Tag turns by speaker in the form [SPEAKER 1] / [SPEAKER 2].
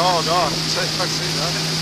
[SPEAKER 1] Ja, det har han. Säg faktiskt det.